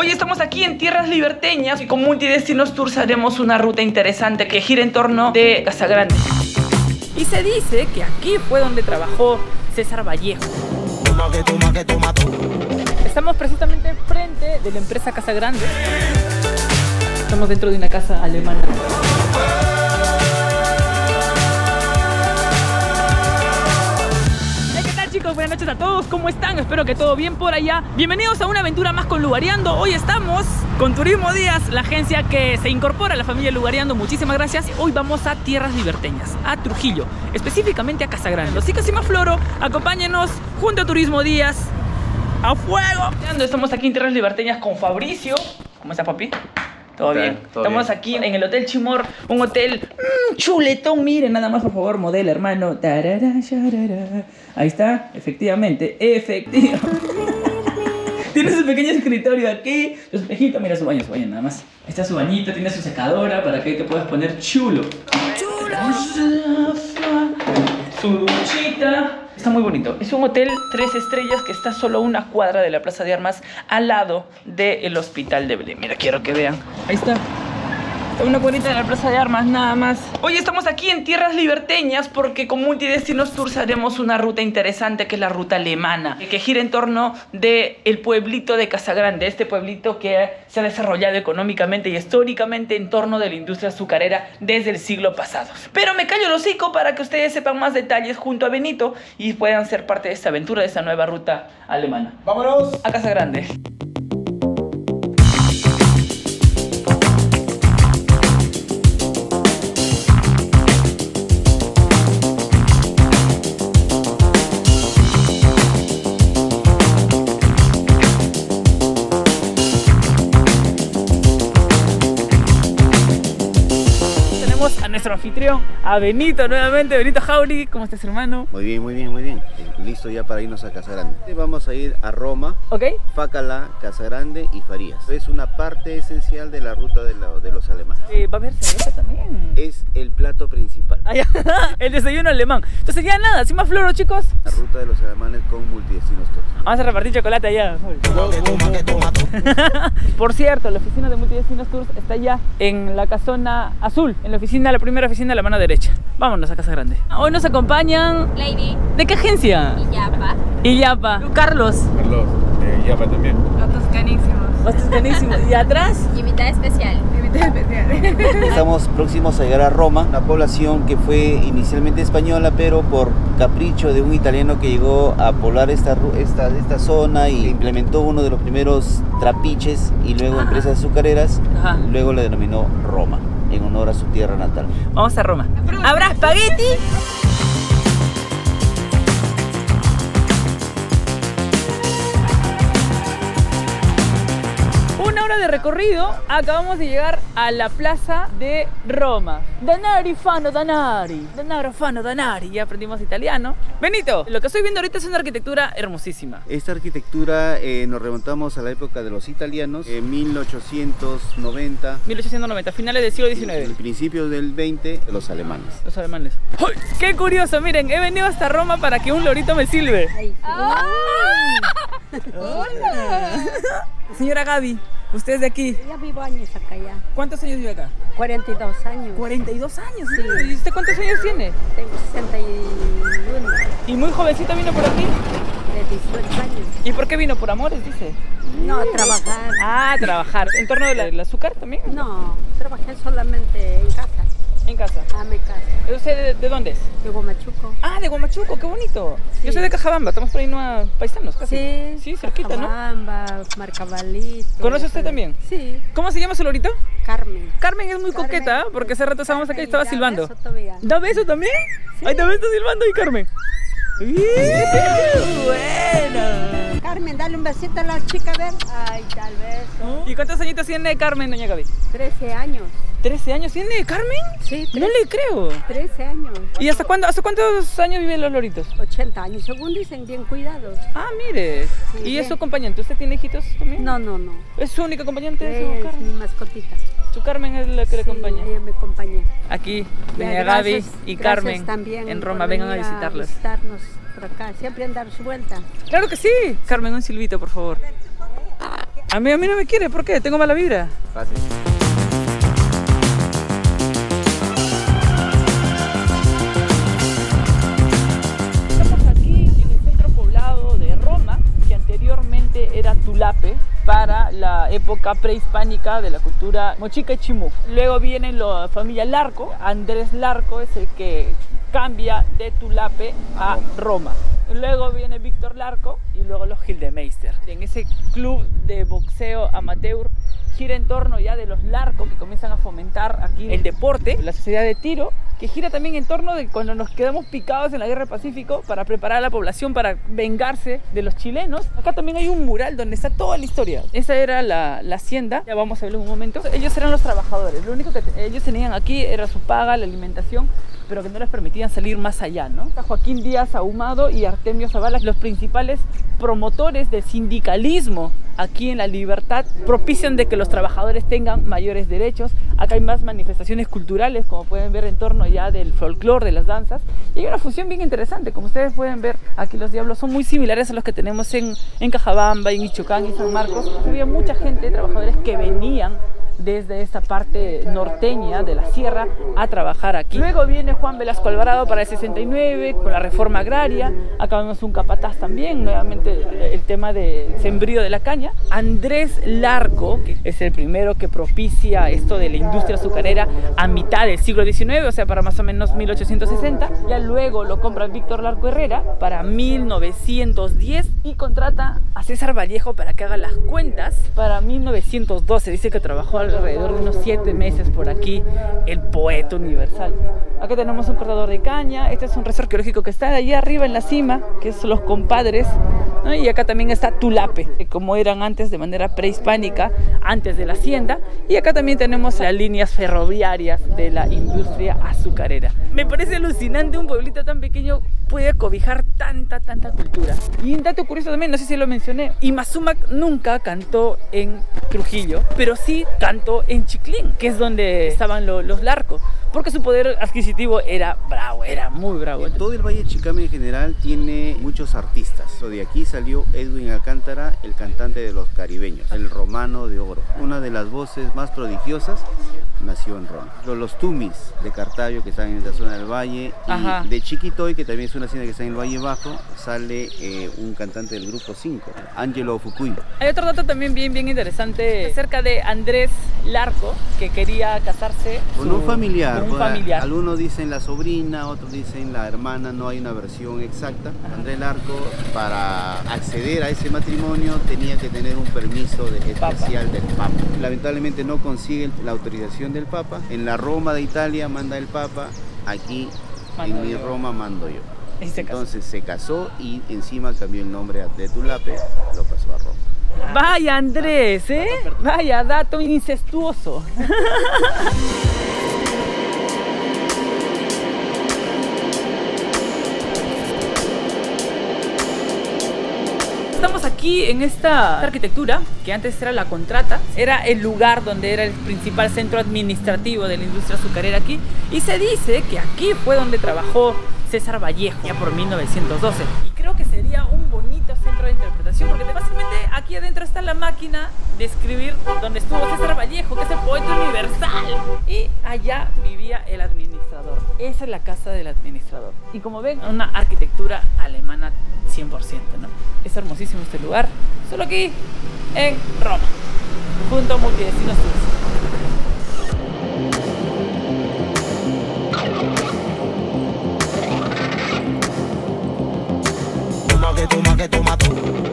Hoy estamos aquí en Tierras Liberteñas y con Multidestinos Tours haremos una ruta interesante que gira en torno de Casagrande. Y se dice que aquí fue donde trabajó César Vallejo. Estamos precisamente enfrente de la empresa Casagrande. Estamos dentro de una casa alemana. Buenas noches a todos, ¿cómo están? Espero que todo bien por allá. Bienvenidos a una aventura más con Lugareando. Hoy estamos con Turismo Díaz, la agencia que se incorpora a la familia Lugareando. Muchísimas gracias. Hoy vamos a Tierras Liberteñas, a Trujillo, específicamente a Casagrande. Así que sin más floro, acompáñenos junto a Turismo Díaz. ¡A fuego! Estamos aquí en Tierras Liberteñas con Fabricio. ¿Cómo estás, papi? Todo bien. Todo Estamos bien. aquí en el Hotel Chimor, un hotel mm, chuletón. Miren, nada más, por favor, modelo, hermano. Tarara. Ahí está, efectivamente, efectivamente. Tiene su pequeño escritorio aquí, su espejito, mira su baño, su baño nada más. Ahí está su bañito, tiene su secadora para que te puedas poner chulo. ¡Chulo! Su duchita. Está muy bonito. Es un hotel tres estrellas que está solo a una cuadra de la Plaza de Armas, al lado del Hospital de Belén. Mira, quiero que vean. Ahí está. Una cuadrita de la Plaza de Armas, nada más. Hoy estamos aquí en Tierras Liberteñas porque con Multidestinos Tours haremos una ruta interesante que es la ruta alemana, que gira en torno del el pueblito de Casagrande, este pueblito que se ha desarrollado económicamente y históricamente en torno de la industria azucarera desde el siglo pasado. Pero me callo el hocico para que ustedes sepan más detalles junto a Benito y puedan ser parte de esta aventura, de esta nueva ruta alemana. ¡Vámonos! A Casagrande. Anfitrión, a Benito nuevamente, Benito Jauli. ¿Cómo estás, hermano? Muy bien, muy bien, muy bien. Eh, Listo ya para irnos a Casagrande. Vamos a ir a Roma, ¿Ok? Fácala, Casagrande y Farías. Es una parte esencial de la ruta de, la- de los alemanes. Eh, va a haber cerveza también. Es el plato principal. Ah, el desayuno alemán. Entonces ya nada, sin más floro, chicos. La ruta de los alemanes con multidestinos tours. Vamos a repartir chocolate allá. Por cierto, la oficina de Multidestinos Tours está allá en la casona azul, en la oficina, la primera oficina de la mano derecha. Vámonos a Casa Grande. Hoy nos acompañan. Lady ¿De qué agencia? y Yapa. Illapa. Carlos. Carlos, eh, Yapa también. Los toscanísimos. Buenísimo. ¿Y atrás? Invitada especial. Invitada especial. Estamos próximos a llegar a Roma, una población que fue inicialmente española, pero por capricho de un italiano que llegó a poblar esta, esta, esta zona y implementó uno de los primeros trapiches y luego empresas azucareras, Ajá. luego le denominó Roma, en honor a su tierra natal. Vamos a Roma. ¿Habrá espagueti? Recorrido, acabamos de llegar a la plaza de Roma. Danari fano danari, danaro fano danari. Ya aprendimos italiano. Benito, lo que estoy viendo ahorita es una arquitectura hermosísima. Esta arquitectura eh, nos remontamos a la época de los italianos, en 1890, 1890, finales del siglo el XIX. principio del 20, de los alemanes. Los alemanes. ¡Ay! ¡Qué curioso! Miren, he venido hasta Roma para que un lorito me silbe. Señora Gaby, usted es de aquí. Ya vivo años acá ya, ¿Cuántos años vive acá? 42 años. 42 años. Sí. ¿Y usted cuántos años tiene? Tengo 61 Y muy jovencita vino por aquí. de 18 años. ¿Y por qué vino? Por amores, dice. No, a trabajar. Ah, trabajar. ¿En torno del azúcar también? No, trabajé solamente en casa, En casa. a mi casa, ¿Usted de, de dónde es? de Gomachuco. Ah, de Guamachuco, qué bonito. Sí. Yo soy de Cajabamba, estamos por ahí no a paisanos casi. Sí, Sí, cerquita, ¿no? Cajabamba, Marcabalito. ¿Conoce usted también? Sí, ¿Cómo se llama su lorito? Carmen. Carmen es muy Carmen. coqueta, ¿eh? porque hace rato estábamos acá y estaba ¿Da silbando. beso también? Ahí también está silbando y Carmen. ¡Buena! Carmen, dale un besito a la chica, a ver. Ay, tal beso. ¿Y cuántos añitos tiene Carmen, doña Gaby? 13 años. ¿13 años tiene Carmen? Sí, No le creo. 13 años. ¿Y hasta cuándo, hasta cuántos años viven los loritos? 80 años, según dicen, bien cuidados. Ah, mire. Sí, ¿Y es bien. su acompañante? ¿Usted tiene hijitos también? No, no, no. ¿Es su única acompañante? es Carmen? mi mascotita. Su Carmen es la que le Sí, acompaña. Ella me acompaña. Aquí, doña Gaby y gracias Carmen también en Roma. Vengan a venir visitarlas. visitarnos por acá, siempre en dar su vuelta. Claro que sí. Carmen, un silbito, por favor. A mí, a mí no me quiere, ¿por qué? Tengo mala vibra. Fácil. Estamos aquí en el centro poblado de Roma, que anteriormente era Tulape para la época prehispánica de la cultura mochica y chimú. Luego viene la familia Larco, Andrés Larco es el que cambia de Tulape a Roma. Luego viene Víctor Larco y luego los Gildemeister. En ese club de boxeo amateur gira en torno ya de los Larco que comienzan a fomentar aquí el deporte, la sociedad de tiro, que gira también en torno de cuando nos quedamos picados en la guerra del Pacífico para preparar a la población para vengarse de los chilenos. Acá también hay un mural donde está toda la historia. Esa era la, la hacienda, ya vamos a verlo en un momento. Ellos eran los trabajadores, lo único que ellos tenían aquí era su paga, la alimentación pero que no les permitían salir más allá, ¿no? Está Joaquín Díaz Ahumado y Artemio Zavala, los principales promotores del sindicalismo aquí en La Libertad, propician de que los trabajadores tengan mayores derechos. Acá hay más manifestaciones culturales, como pueden ver en torno ya del folclore, de las danzas. Y hay una función bien interesante, como ustedes pueden ver, aquí los diablos son muy similares a los que tenemos en, en Cajabamba, en Ichocán y San Marcos. Había mucha gente, trabajadores que venían desde esta parte norteña de la sierra a trabajar aquí. Luego viene Juan Velasco Alvarado para el 69 con la reforma agraria. Acá vemos un capataz también, nuevamente el tema del sembrío de la caña. Andrés Larco, que es el primero que propicia esto de la industria azucarera a mitad del siglo XIX, o sea, para más o menos 1860. Ya luego lo compra Víctor Larco Herrera para 1910 y contrata a César Vallejo para que haga las cuentas para 1912. Dice que trabajó alrededor de unos 7 meses por aquí el poeta universal. Acá tenemos un cortador de caña. Este es un resorte arqueológico que está allá arriba en la cima, que es los compadres. ¿no? Y acá también está Tulape, que como eran antes de manera prehispánica, antes de la hacienda. Y acá también tenemos las líneas ferroviarias de la industria azucarera. Me parece alucinante un pueblito tan pequeño puede cobijar tanta, tanta cultura. Y un dato curioso también, no sé si lo mencioné, Imazumac nunca cantó en Trujillo, pero sí cantó en Chiclín, que es donde estaban lo- los larcos, porque su poder adquisitivo era bravo, era muy bravo. Todo el Valle de Chicame en general tiene muchos artistas. De aquí salió Edwin Alcántara, el cantante de los caribeños, el romano de oro. Una de las voces más prodigiosas nació en Roma. Los, los Tumis de Cartavio, que están en esta zona del valle, Ajá. y de Chiquitoy, que también es una hacienda que está en el Valle Bajo, sale eh, un cantante del grupo 5, Angelo Fukui. Hay otro dato también bien, bien interesante acerca de Andrés Larco, que quería casarse Con su- un familiar. Un familiar. Algunos dicen la sobrina, otros dicen la hermana, no hay una versión exacta. Andrés Larco, para acceder a ese matrimonio, tenía que tener un permiso de- Papa. especial del Papa. Lamentablemente no consigue la autorización del Papa. En la Roma de Italia manda el Papa, aquí Mando en mi yo. Roma mando yo. Casó. Entonces se casó y encima cambió el nombre de Tulape, lo pasó a Roma. Vaya Andrés, ¿eh? Vaya dato incestuoso. aquí en esta arquitectura, que antes era la contrata, era el lugar donde era el principal centro administrativo de la industria azucarera aquí, y se dice que aquí fue donde trabajó César Vallejo, ya por 1912. Y creo que sería un bonito centro de interpretación, porque básicamente aquí adentro está la máquina de escribir donde estuvo César Vallejo, que es el poeta universal. Y allá vivía el administrador. Esa es la casa del administrador. Y como ven, una arquitectura alemana 100%, ¿no? Es hermosísimo este lugar, solo aquí en Roma, junto a Multidestinos. Toma que toma que toma tú.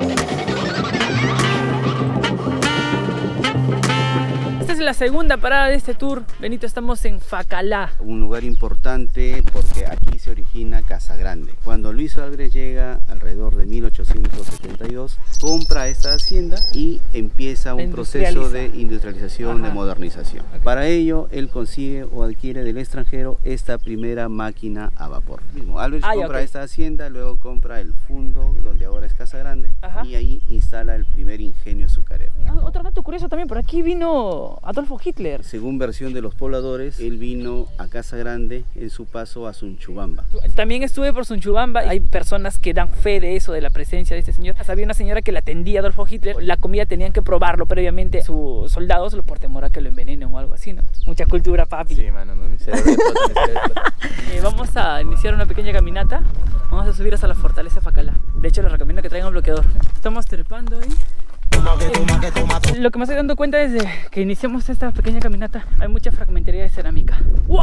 La segunda parada de este tour. Benito, estamos en Facalá. un lugar importante porque aquí se origina Casa Grande. Cuando Luis Álvarez llega alrededor de 1872, compra esta hacienda y empieza un proceso de industrializa. industrialización, de Ajá. modernización. Ok. Para ello, él consigue o adquiere del extranjero esta primera máquina a vapor. Mismo, Álvarez compra ok. esta hacienda, luego compra el fundo donde ahora es Casa Grande Ajá. y ahí instala el primer ingenio azucarero. Ah, Otro dato curioso también, por aquí vino a Adolfo Hitler. Según versión de los pobladores, él vino a Casa Grande en su paso a Sunchubamba. También estuve por Sunchubamba. Hay personas que dan fe de eso, de la presencia de este señor. Había una señora que la atendía Adolfo Hitler. La comida tenían que probarlo previamente sus soldados por temor a que lo envenenen o algo así, ¿no? Mucha cultura, papi. Sí, mano, no, mi cerebro explota, mi cerebro explota. Eh, vamos a iniciar una pequeña caminata. Vamos a subir hasta la fortaleza Facalá. De hecho, les recomiendo que traigan bloqueador. Estamos trepando ahí. Toma Lo que me estoy dando cuenta desde que iniciamos esta pequeña caminata, hay mucha fragmentería de cerámica. ¡Wow!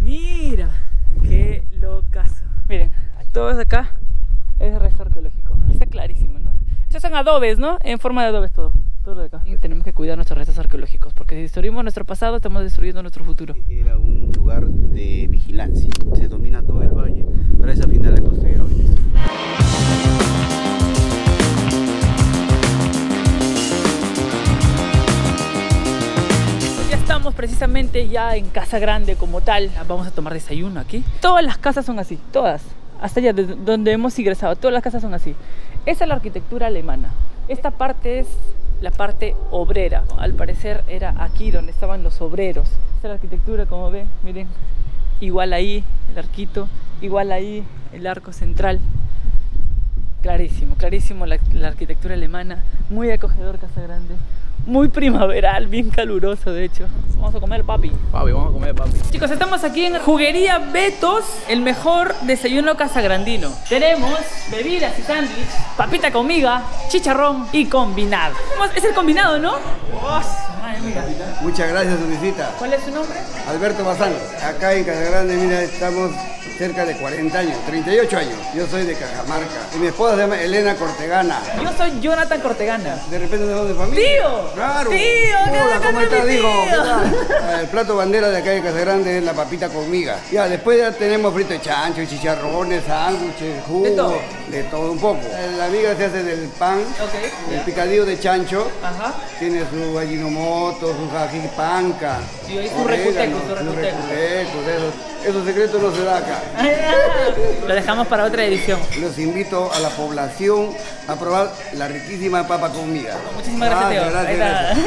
Mira, qué locazo. Miren, todo eso acá es resto arqueológico. Está clarísimo, ¿no? Estos son adobes, ¿no? En forma de adobes todo. Todo lo de acá. Y tenemos que cuidar nuestros restos arqueológicos, porque si destruimos nuestro pasado, estamos destruyendo nuestro futuro. Era un lugar de vigilancia. Se domina todo el valle. Para esa final le construyeron precisamente ya en Casa Grande como tal. Vamos a tomar desayuno aquí. Todas las casas son así, todas. Hasta allá, desde donde hemos ingresado, todas las casas son así. Esa es la arquitectura alemana. Esta parte es la parte obrera. Al parecer era aquí donde estaban los obreros. Esta es la arquitectura, como ven, miren. Igual ahí el arquito, igual ahí el arco central. Clarísimo, clarísimo la, la arquitectura alemana. Muy acogedor Casa Grande. Muy primaveral, bien caluroso de hecho. Vamos a comer papi. Papi, vamos a comer, papi. Chicos, estamos aquí en Juguería Betos, el mejor desayuno casagrandino. Tenemos bebidas y sándwich, papita con miga, chicharrón y combinado. Es el combinado, ¿no? Oh. Muchas gracias por su visita. ¿Cuál es su nombre? Alberto Bazán, acá en Casagrande, mira, estamos cerca de 40 años, 38 años. Yo soy de Cajamarca y mi esposa se llama Elena Cortegana. Yo soy Jonathan Cortegana. De repente somos de familia. ¡Tío! ¡Claro! ¡Tío! ¿qué Hola, ¿cómo estás, hijo? tal? El plato bandera de acá de Casagrande es la papita con miga. Ya, después ya tenemos frito de chancho, chicharrones, sándwiches, jugo, ¿De todo? de todo un poco. La miga se hace del pan, el picadillo de chancho, Ajá. tiene su gallinomoto, su ají panca. Sí, su recuteco, su sus recuteco. recutecos, esos, esos secretos no se da acá. Lo dejamos para otra edición. Los invito a la población a probar la riquísima papa con miga. Muchísimas gracias, Teo. Gracias.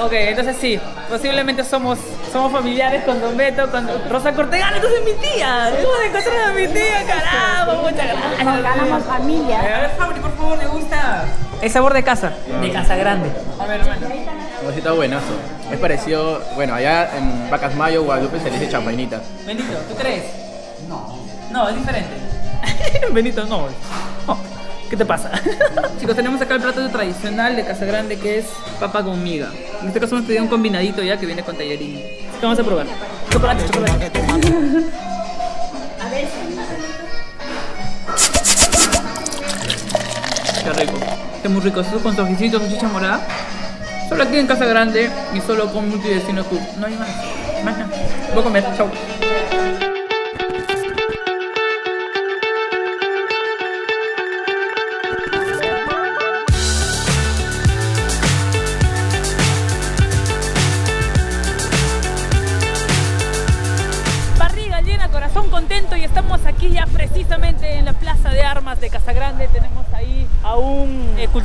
Ok, entonces sí, posiblemente somos, somos familiares con Don Beto, con Rosa Cortegana, entonces mi tía. ¿Cómo de encontrar a mi tía? Caramba, muchas gracias. Ganamos familia. A ver, Fabri, por favor, ¿le gusta? El sabor de casa, de casa grande. A ver, hermano. No, sí está buenazo. Es parecido, bueno, allá en Vacas Mayo, Guadalupe se le dice champainita. Benito, ¿tú crees? No. No, es diferente. Benito, no. No. ¿Qué te pasa? Chicos, tenemos acá el plato tradicional de Casa Grande que es papa con miga. En este caso hemos pedido un combinadito ya que viene con tallarín. Así que vamos a probar. Chocolate, chocolate. Qué rico. Qué muy rico. Eso con su ajicito, su chicha morada. Solo aquí en Casa Grande y solo con Multidestino Club. No hay más. Más nada. Voy a comer. Chau.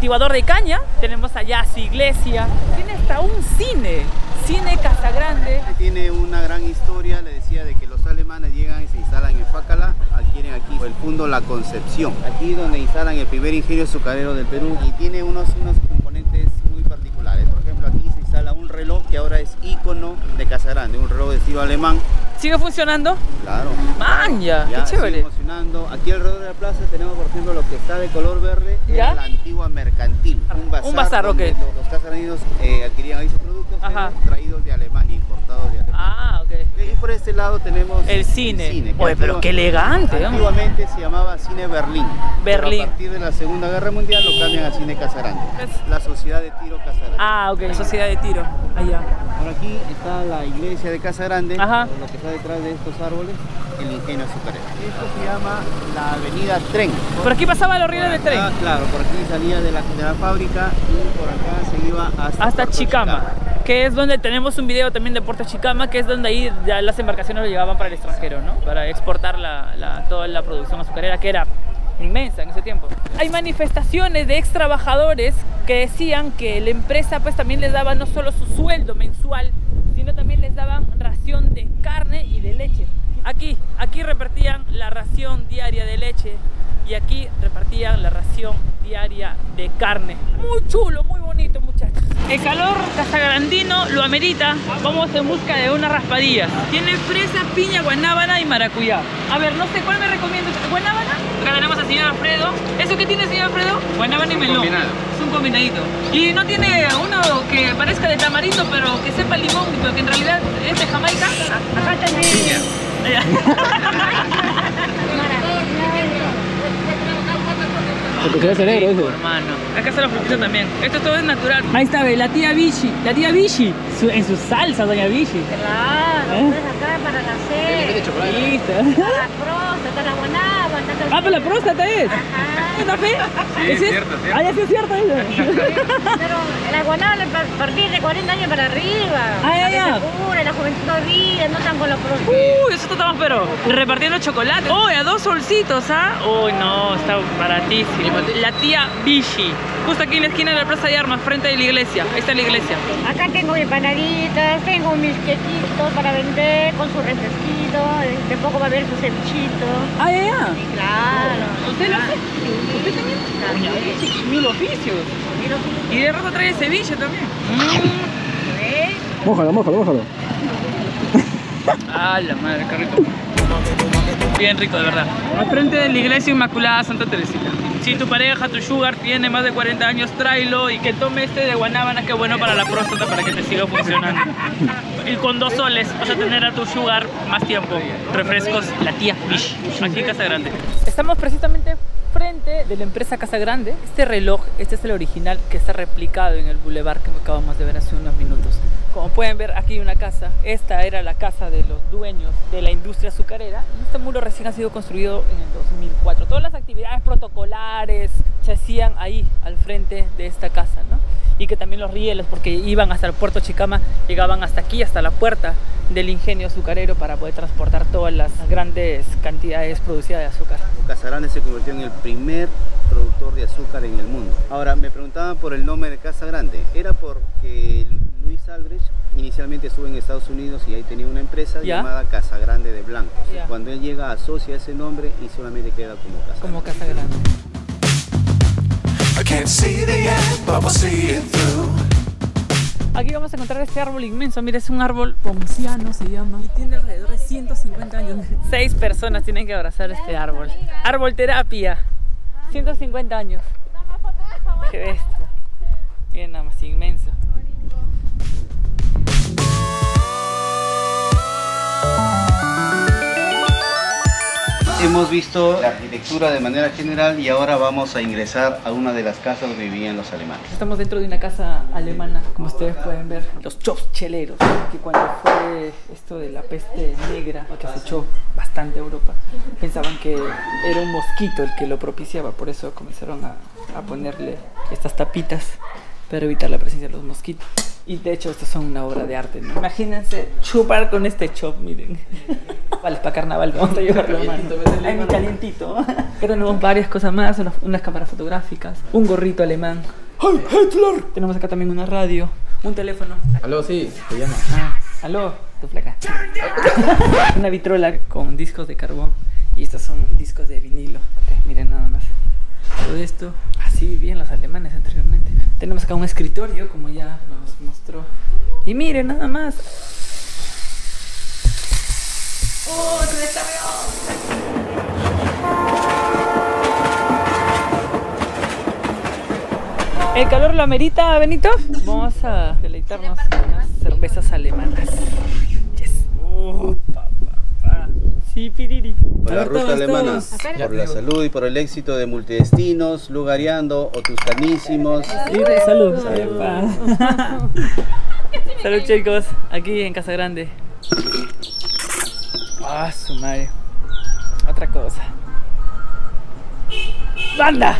Cultivador de caña, tenemos allá su iglesia, tiene hasta un cine, Cine Casagrande. Tiene una gran historia, le decía de que los alemanes llegan y se instalan en Fácala, adquieren aquí el fundo La Concepción, aquí donde instalan el primer ingenio azucarero del Perú. Y tiene unos, unos componentes muy particulares. Por ejemplo, aquí se instala un reloj que ahora es ícono de Casa Grande, un reloj de estilo alemán, ¿Sigue funcionando? claro. ¡Maña! Ya, ¡Qué sigue chévere! funcionando. Aquí alrededor de la plaza tenemos, por ejemplo, lo que está de color verde, ¿Ya? la antigua mercantil. Un bazar, Un bazar, donde ok. Los, los casagraninos eh, adquirían ahí sus productos traídos de Alemania, importados de Alemania. Ah. Y por este lado tenemos El cine. que Oye, pero qué elegante. Antiguamente se llamaba Cine Berlín. Berlín. a partir de la Segunda Guerra Mundial lo cambian a Cine Casagrande. Es- La Sociedad de Tiro Casagrande. Ah, ok. La sociedad de tiro. Allá. Por aquí está la iglesia de Casa Grande, Ajá. por lo que está detrás de estos árboles, el ingenio azucarero. Esto se llama la avenida Tren. Por aquí pasaba los ríos del tren. Ah, claro, por aquí salía de la, de la fábrica y por acá se iba hasta, hasta Puerto Chicama, que es donde tenemos un video también de Puerto Chicama, que es donde ahí ya las embarcaciones lo llevaban para el extranjero, ¿no? Para exportar la, la- toda la producción azucarera, que era inmensa en ese tiempo. Hay manifestaciones de ex trabajadores que decían que la empresa pues también les daba no solo su sueldo mensual, sino también les daban ración de carne y de leche. Aquí, aquí repartían la ración diaria de leche y aquí repartían la ración diaria de carne. Muy chulo, muy. El calor casagrandino lo amerita. Vamos en busca de una raspadilla. Tiene fresa, piña, guanábana y maracuyá. A ver, no sé cuál me recomiendo. ¿Guanábana? Acá tenemos al señor Alfredo. ¿Eso qué tiene, señor Alfredo? Guanábana y melón. Combinado. Es un combinadito. Y no tiene uno que parezca de tamarito, pero que sepa limón, pero que en realidad es de Jamaica. Acá está el Porque se ve cerebro, Rico, hermano. Acá está la frutita también. Esto todo es natural. Ahí está, ve, la tía Vichy. La tía Vichy. Su- en su salsa, doña Vichy. Claro, ¿Eh? pues acá para nacer. de chocolate. Listo. La próstata, la guanábana, está Ah, pero la próstata es. Ajá. ¿Está fe? Sí, ¿Es cierto, cierto. Ah, ya sí es cierto eso. Pero la guanábana es a partir de 40 años para arriba. Ah, ya, ya. la juventud todavía, no están con los próstatas. Uy, eso está más pero. Repartiendo chocolate. Uy, a dos solcitos, ¿ah? Uy, no, está baratísimo. La tía Vichy. Justo aquí en la esquina de la Plaza de Armas, frente de la iglesia. Ahí está la iglesia. Acá tengo empanaditas, tengo mis quequitos para vender con su refresquito. De poco va a haber su cevichito. Ah, ya, ya. Claro. ¿Usted lo hace? Mil oficios. Y de rato trae ceviche también. Mójalo, mójalo, mójalo. Ah, la madre, qué rico. Bien rico, de verdad. Al frente de la iglesia Inmaculada Santa Teresita. Si tu pareja, tu sugar, tiene más de 40 años, tráelo y que tome este de guanábana, que bueno para la próstata, para que te siga funcionando. Y con dos soles vas a tener a tu sugar más tiempo. Refrescos, la tía Fish, aquí en Casa Grande. Estamos precisamente de la empresa Casa Grande. Este reloj, este es el original que está replicado en el boulevard que acabamos de ver hace unos minutos. Como pueden ver, aquí hay una casa. Esta era la casa de los dueños de la industria azucarera. Este muro recién ha sido construido en el 2004. Todas las actividades protocolares se hacían ahí, al frente de esta casa, ¿no? Y que también los rieles, porque iban hasta el puerto Chicama, llegaban hasta aquí, hasta la puerta del ingenio azucarero para poder transportar todas las grandes cantidades producidas de azúcar. Casagrande se convirtió en el primer productor de azúcar en el mundo. Ahora, me preguntaban por el nombre de Casa Grande. Era porque Luis Albrecht inicialmente estuvo en Estados Unidos y ahí tenía una empresa ¿Ya? llamada Casa Grande de Blancos. Cuando él llega, asocia ese nombre y solamente queda como Casa Como Casa Grande. Aquí vamos a encontrar este árbol inmenso. Mira, es un árbol ponciano, se llama. Y tiene alrededor de 150 años. Seis personas tienen que abrazar este árbol. Árbol terapia. 150 años. Qué bestia. Miren nada más, inmenso. Hemos visto la arquitectura de manera general y ahora vamos a ingresar a una de las casas donde vivían los alemanes. Estamos dentro de una casa alemana, como ustedes pueden ver. Los cheleros, que cuando fue esto de la peste negra, que acechó bastante Europa, pensaban que era un mosquito el que lo propiciaba, por eso comenzaron a, a ponerle estas tapitas para evitar la presencia de los mosquitos. Y de hecho, estos son una obra de arte. ¿no? Imagínense chupar con este chop, miren. Vale, para carnaval, vamos a llevarlo a mano. Ay, mi calientito. Acá tenemos varias cosas más, unas, unas cámaras fotográficas, un gorrito alemán. ¡Ay, Hitler! Tenemos acá también una radio, un teléfono. Aló, sí, te llama. Ah, aló, tu flaca. una vitrola con discos de carbón. Y estos son discos de vinilo. Miren nada más. Todo esto, así vivían los alemanes anteriormente. Tenemos acá un escritorio, como ya nos mostró. Y miren nada más. ¡Oh, se! ¿El calor lo amerita, Benito? Vamos a deleitarnos con cervezas alemanas. Yes. Oh. Sí, piriri. Por la ruta alemana, por la salud y por el éxito de multidestinos, lugareando o tuscanísimos. Sí, salud. Epa. Salud chicos, aquí en Casa Grande. Ah, su madre. Otra cosa. ¡Banda!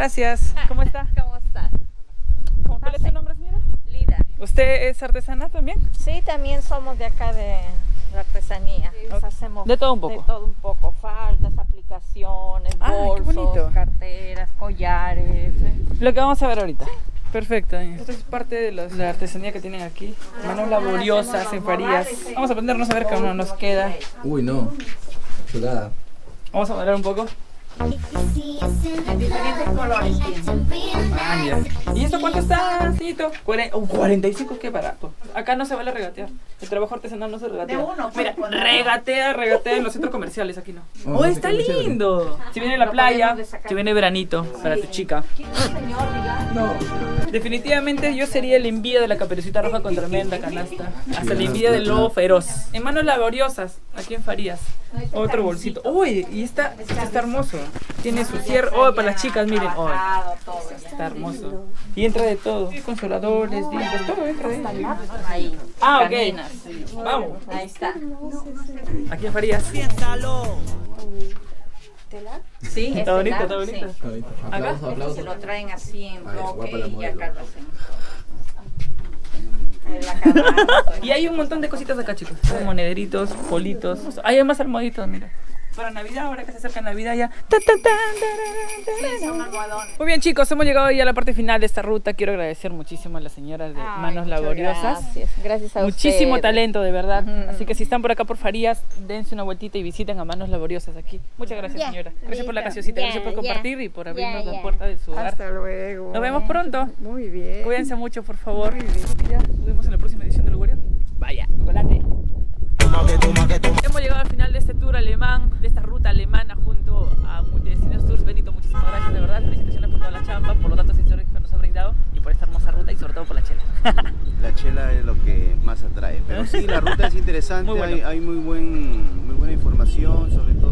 Gracias. ¿Cómo está? ¿Cómo está? ¿Cómo- ¿Cuál es su nombre, señora? Lida. ¿Usted es artesana también? Sí, también somos de acá de la artesanía. Nos hacemos De todo un poco. De todo un poco. Faldas, aplicaciones, Ah, qué bolsos, carteras, collares. Lo que vamos a ver ahorita. Perfecto. Esto es parte de los- la artesanía que tienen aquí. Manos laboriosas en Farías. Vamos a aprendernos a ver cómo nos queda. Uy, no. Chulada. Vamos a bailar un poco. Diferentes colores Ah, mira. ¿Y esto cuánto está? Cuaren- oh, 45, qué barato. Acá no se vale regatear. El trabajo artesanal no se regatea. De uno, Mira, pues, regatea, regatea en los centros comerciales, aquí no. Oh, ¡Oh, no está lindo! Si viene la playa, si viene veranito para tu chica. Definitivamente yo sería el envía de la caperucita roja con tremenda canasta. Hasta el envía del lobo feroz. En manos laboriosas, aquí en Farías. Otro bolsito. ¡Uy! Y esta, este está hermoso. Tiene su cierre. ¡Oh, para las chicas, miren! ¡Oh! Está hermoso. Y entra de todo. Consoladores, dildos, todo entra de ahí. Ahí. Ah, ok. Vamos. Ahí está. Aquí en Farías. Sí, Está bonito, lado, está bonito. sí. Ahorita. Acá. Aplausos, aplausos. Se lo traen así en bloque y acá lo hacen. Y hay un montón de cositas acá, chicos. Monederitos, politos. Hay más almohaditos, mira. Para Navidad, ahora que se acerca Navidad ya. Muy bien chicos, hemos llegado ya a la parte final de esta ruta. Quiero agradecer muchísimo a las señoras de Ay, Manos Laboriosas. Gracias, gracias a Muchísimo ustedes. talento, de verdad. Ujú. Así que si están por acá por Farías, dense una vueltita y visiten a Manos Laboriosas aquí. Muchas gracias, Ya, señora. Gracias por la listo. gaseosita, Ya, gracias por compartir y por abrirnos la puerta de su hogar. Hasta luego. Nos vemos pronto. Muy bien. Cuídense mucho, por favor. Ya, nos vemos en la próxima edición de Lugario. Vaya, chocolate. Hemos llegado al final de este tour alemán, de esta ruta alemana junto a Multidestinos Tours. Benito, muchísimas gracias, de verdad. Felicitaciones por toda la chamba, por los datos históricos que nos ha brindado y por esta hermosa ruta y sobre todo por la chela. La chela es lo que más atrae. Pero sí, la ruta es interesante, Muy bueno. hay, hay muy, buen, muy buena información, sobre todo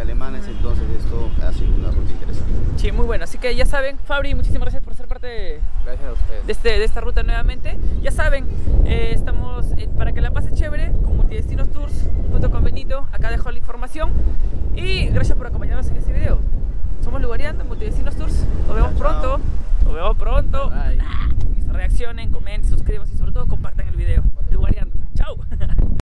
alemanes, entonces esto hace una ruta interesante. Sí, muy bueno. Así que ya saben, Fabri, muchísimas gracias por ser parte de, Gracias a ustedes. de, este, de esta ruta nuevamente. Ya saben, eh, estamos eh, para que la pasen chévere con Multidestinos Tours junto con Benito. Acá dejo la información. Y gracias por acompañarnos en este video. Somos Lugareando en Multidestinos Tours. Nos vemos Chao, chao. pronto. Nos vemos pronto. Bye. Reaccionen, comenten, suscríbanse y sobre todo compartan el video. Lugareando. Chao.